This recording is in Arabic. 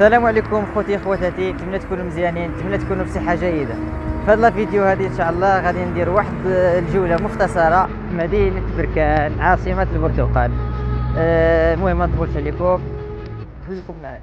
السلام عليكم خوتي خواتاتي نتمنى تكونوا مزيانين نتمنى تكونوا بصحة جيدة. في هذا الفيديو هذه إن شاء الله غادي ندير واحد الجولة مختصرة مدينة بركان عاصمة البرتقال. آه، المهم آه، ما نطولش عليكم. خليكم معايا.